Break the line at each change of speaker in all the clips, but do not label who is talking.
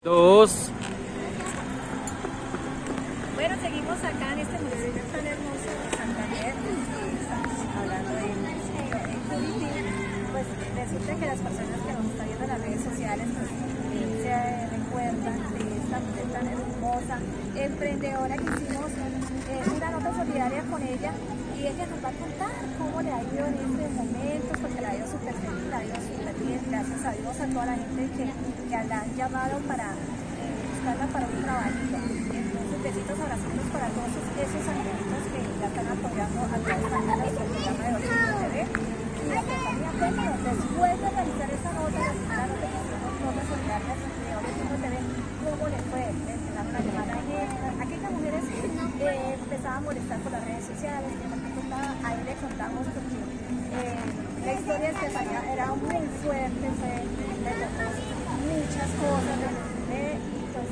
Dos.
Bueno, seguimos acá en este municipio tan hermoso de Santander. Estamos hablando de Curitiba. Pues resulta que las personas que nos están viendo en las redes sociales pues, se recuerdan de esta mujer tan hermosa, emprendedora que hicimos eh, una nota solidaria con ella y ella nos va a contar cómo le ha ido en este momento, porque la ha ido súper feliz, la ha ido gracias a Dios, a toda la gente que, que la han llamado para eh, buscarla para un trabajito. Entonces, besitos, abrazitos para todos esos angelitos que ya están apoyando a través de nuestro programa de Origen TV. Y la compañía Petro, después de realizar esa nota, nota que hicimos, notas solidarias de Origen TV, cómo le fue, le empezaron a a ella, aquellas mujeres eh, empezaban a molestar por las redes sociales, que nos contaba, ahí le contamos porque la historia de era muy fuerte, fue, le muchas cosas, de, pues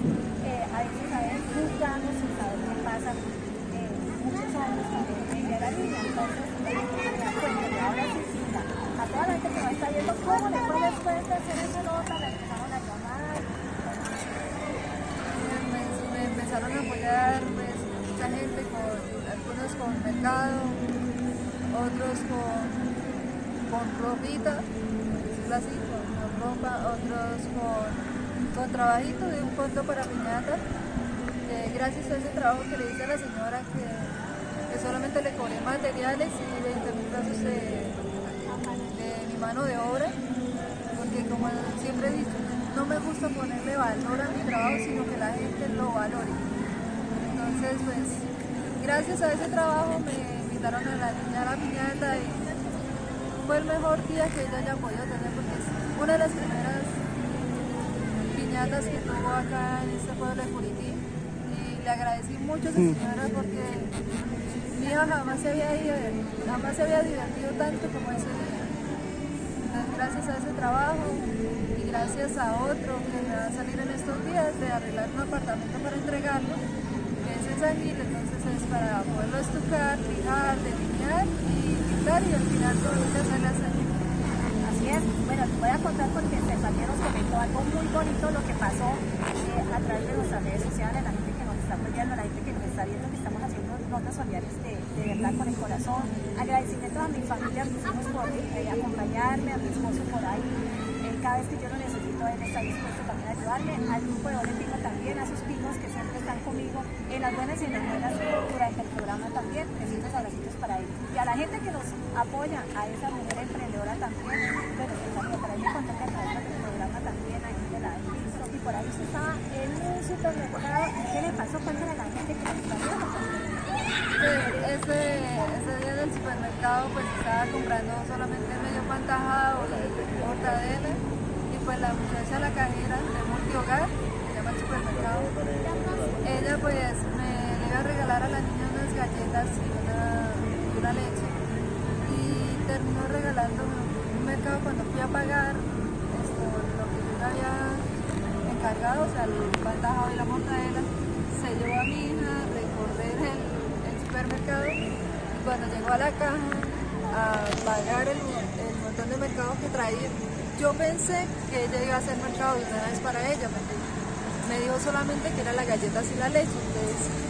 eh, a veces a veces sin saber qué pasa. Eh, muchos años cuando ella era niña, entonces me cuenta ahora sí, a toda la gente que nos está viendo, ¿cómo le fue después de hacer esa nota? La empezaron a llamar.
me, me empezaron a apoyar pues, mucha gente, con, algunos con mercado, otros con, con ropita, decirlo así, con, ropa, otros con, con trabajito de un fondo para piñata. Eh, gracias a ese trabajo que le hice a la señora que, que solamente le cobré materiales y 20 mil pesos de, de mi mano de obra, porque como siempre he dicho, no me gusta ponerle valor a mi trabajo, sino que la gente lo valore. Entonces, pues, gracias a ese trabajo me invitaron a la niña a la piñata y fue el mejor día que ella haya podido tener, porque es una de las primeras piñatas que tuvo acá en este pueblo de Curití. Y le agradecí mucho a esa señora porque mi hija jamás se había ido, jamás se había divertido tanto como ese día. Entonces, gracias a ese trabajo y gracias a otro que me va a salir en estos días de arreglar un apartamento para entregarlo, Gil, entonces es para poderlo estucar, fijar, delinear y pintar y al final todo lo que
Así es. Bueno, les voy a contar porque Estefanía nos comentó algo muy bonito lo que pasó eh, a través de nuestras redes sociales, la gente que nos está apoyando, la gente que nos está viendo que estamos haciendo notas solidarias de, de verdad con el corazón. Agradecimiento a mi familia, a mis hijos por eh, acompañarme, a mi esposo por ahí. Eh, cada vez que yo lo necesito, él está dispuesto también a ayudarme. Al grupo de Olímpico también, a sus picos que siempre están conmigo en las buenas y en las malas durante el programa también. Besitos, abracitos para ellos. Y a la gente que nos apoya, a esa mujer emprendedora también. Bueno, por ahí me contó que a través del programa también ahí me la. Y por ahí usted estaba en un supermercado. ¿Qué le pasó? Cuéntale a la gente que nos está.
Ese, ese día del supermercado pues estaba comprando solamente medio pan tajado, pues la muchacha, la cajera de multihogar, se llama el supermercado, ella pues me iba a regalar a la niña unas galletas y una, leche. Y terminó regalándome un mercado cuando fui a pagar esto, lo que yo le había encargado, o sea el pan tajado y la mortadela, se llevó a mi hija a recorrer el supermercado y cuando llegó a la caja a pagar el, el, montón de mercados que traía, yo pensé que ella iba a hacer mercado de una vez para ella, me dijo solamente que era las galletas y la leche. Entonces,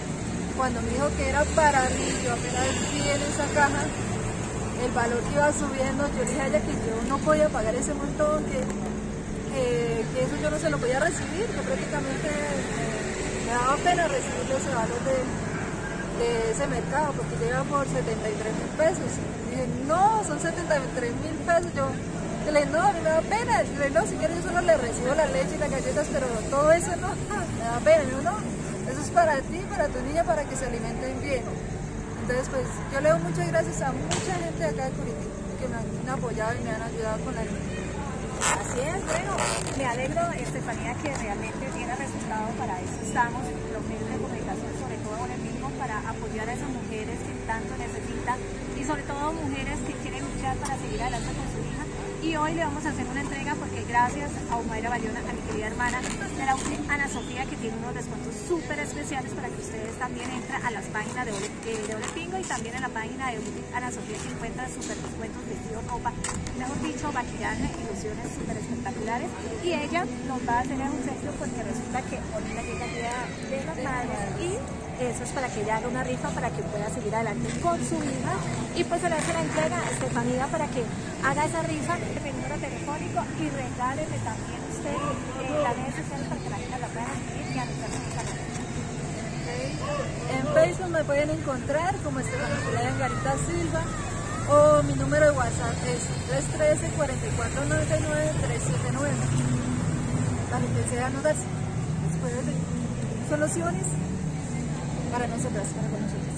cuando me dijo que era para mí, yo apenas vi en esa caja el valor que iba subiendo, yo dije a ella que yo no podía pagar ese montón, que, que, eso yo no se lo podía recibir, que prácticamente me, daba pena recibir ese valor de, de ese mercado porque llega por 73 mil pesos. Y dije, no, son 73 mil pesos. Yo le no, me da pena. Le no, si quieres yo solo le recibo la leche y las galletas, pero todo eso no, me da pena. No, eso es para ti, para tu niña, para que se alimenten bien. Entonces, pues yo le doy muchas gracias a mucha gente de acá de Curitiba que me han apoyado y me han ayudado con la niña.
Así es, bueno, me alegro, Estefanía, que realmente tiene resultado para eso. Estamos los medios de comunicación, sobre todo en el mismo, para apoyar a esas mujeres que tanto necesitan y sobre todo mujeres que quieren luchar para seguir adelante con su hija. Y hoy le vamos a hacer una entrega porque gracias a Humaira Bayona, a mi querida hermana de la UCLI, Ana Sofía, que tiene unos descuentos súper especiales para que ustedes también entren a las páginas de Ole, de Ole Pingo y también en la página de Ana Sofía que encuentran súper descuentos, vestidos, ropa, mejor dicho, maquillaje, ilusiones súper espectaculares. Y ella nos va a hacer un centro porque resulta que hoy la llega de las madres y eso es para que ella haga una rifa para que pueda seguir adelante con su hija y pues se le hace la entrega a Estefanía para que haga esa rifa, el número telefónico y regáleme también usted eh, la redes sociales para que la gente la pueda seguir y anotarse en canal.
En Facebook me pueden encontrar como Estefanía Garita Silva o mi número de WhatsApp es 313 4499 379 para que desea anotarse. Después de soluciones para nosotras, para nosotros.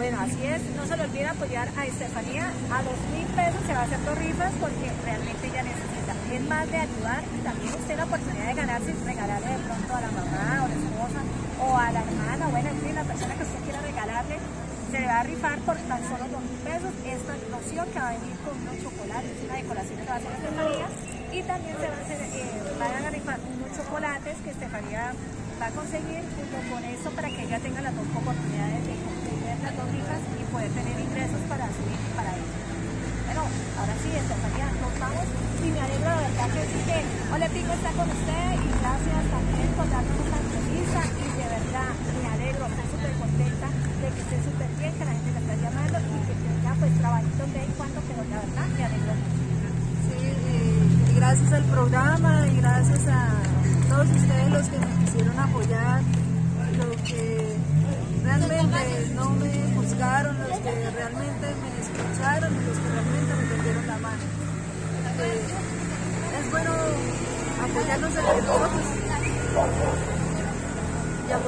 Bueno, así es, no se le olvide apoyar a Estefanía, a dos mil pesos se va a hacer dos rifas porque realmente ella necesita. Es más de ayudar. Y también usted la oportunidad de ganarse y regalarle de pronto a la mamá o la esposa o a la hermana, bueno, en fin, la persona que usted quiera regalarle, se le va a rifar por tan solo dos mil pesos. Esta loción que va a venir con unos chocolates, una decoración que va a hacer Estefanía. Y también se va a hacer, eh, van a rifar unos chocolates que Estefanía va a conseguir junto con eso para que ella tenga las dos oportunidades de ver las dos hijas y poder tener ingresos para su hija y para ella. Bueno, ahora sí, Estefanía, nos vamos. Y me alegro de verdad que sí que Ole Pico está con usted y gracias también por darnos esta entrevista. Y de verdad me alegro, estoy súper contenta de que esté súper bien, que la gente la está llamando y que tenga pues trabajito de en cuando, pero la verdad me alegro
Sí, y gracias al programa y gracias a todos ustedes los que me quisieron apoyar, los que realmente no me juzgaron, los que realmente me escucharon y los que realmente me tendieron la mano. Eh, es bueno apoyarnos entre todos